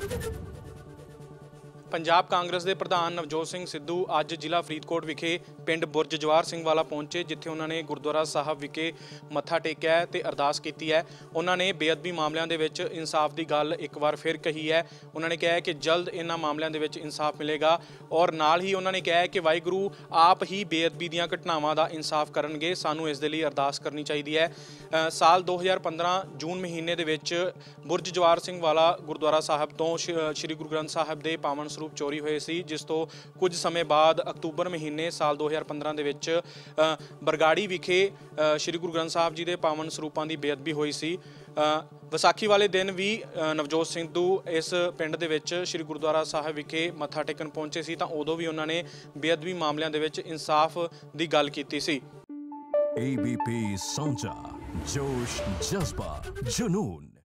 Thank you. Punjab Congress ਦੇ ਪ੍ਰਧਾਨ ਨਵਜੋਤ ਸਿੰਘ ਸਿੱਧੂ ਅੱਜ ਜ਼ਿਲ੍ਹਾ ਫਰੀਦਕੋਟ ਵਿਖੇ ਪਿੰਡ ਬੁਰਜ ਜਵਾਰ ਸਿੰਘ ਵਾਲਾ ਪਹੁੰਚੇ ਜਿੱਥੇ ਉਹਨਾਂ ਨੇ ਗੁਰਦੁਆਰਾ ਸਾਹਿਬ ਵਿਖੇ ਮੱਥਾ ਟੇਕਿਆ ਹੈ ਤੇ ਅਰਦਾਸ ਕੀਤੀ ਹੈ। ਉਹਨਾਂ ਨੇ ਬੇਅਦਬੀ ਮਾਮਲਿਆਂ ਦੇ ਵਿੱਚ ਇਨਸਾਫ ਦੀ ਗੱਲ ਇੱਕ ਵਾਰ ਫਿਰ ਕਹੀ ਹੈ। ਉਹਨਾਂ ਨੇ ਕਿਹਾ ਕਿ ਜਲਦ ਇਹਨਾਂ ਮਾਮਲਿਆਂ ਦੇ ਵਿੱਚ ਇਨਸਾਫ ਮਿਲੇਗਾ ਔਰ ਨਾਲ ਹੀ ਉਹਨਾਂ ਨੇ ਕਿਹਾ ਕਿ ਵਾਹਿਗੁਰੂ ਆਪ ਹੀ ਬੇਅਦਬੀ ਦੀਆਂ ਘਟਨਾਵਾਂ ਦਾ ਇਨਸਾਫ ਕਰਨਗੇ। ਸਾਨੂੰ ਇਸ ਦੇ ਲਈ ਅਰਦਾਸ ਕਰਨੀ ਚਾਹੀਦੀ ਹੈ। ਅ, ਸਾਲ 2015 ਜੂਨ ਮਹੀਨੇ ਦੇ ਵਿੱਚ ਬੁਰਜ ਜਵਾਰ ਸਿੰਘ ਵਾਲਾ ਗੁਰਦੁਆਰਾ ਸਾਹਿਬ ਤੋਂ ਸ਼੍ਰੀ ਗੁਰੂ ਗ੍ਰੰਥ ਸਾਹਿਬ ਦੇ ਪਾਵਨ ਸਰੂਪ ਚੋਰੀ ਹੋਏ ਸੀ, ਜਿਸ ਤੋਂ ਕੁਝ ਸਮੇਂ ਬਾਅਦ ਅਕਤੂਬਰ ਮਹੀਨੇ ਸਾਲ 2015 ਦੇ ਵਿੱਚ ਬਰਗਾੜੀ ਵਿਖੇ ਸ੍ਰੀ ਗੁਰੂ ਗ੍ਰੰਥ ਸਾਹਿਬ ਜੀ ਦੇ ਪਾਵਨ ਸਰੂਪਾਂ ਦੀ ਬੇਅਦਬੀ ਹੋਈ ਸੀ। ਵਿਸਾਖੀ ਵਾਲੇ ਦਿਨ ਵੀ ਨਵਜੋਤ ਸਿੰਘੂ ਇਸ ਪਿੰਡ ਦੇ ਵਿੱਚ ਸ੍ਰੀ ਗੁਰਦੁਆਰਾ ਸਾਹਿਬ ਵਿਖੇ ਮੱਥਾ ਟੇਕਣ ਪਹੁੰਚੇ ਸੀ, ਤਾਂ ਉਦੋਂ ਵੀ ਉਹਨਾਂ ਨੇ ਬੇਅਦਬੀ ਮਾਮਲਿਆਂ ਦੇ ਵਿੱਚ ਇਨਸਾਫ ਦੀ ਗੱਲ ਕੀਤੀ ਸੀ। ABP ਸੌਂਚਾ ਜੋਸ਼, ਜਜ਼ਬਾ, ਜਨੂਨ।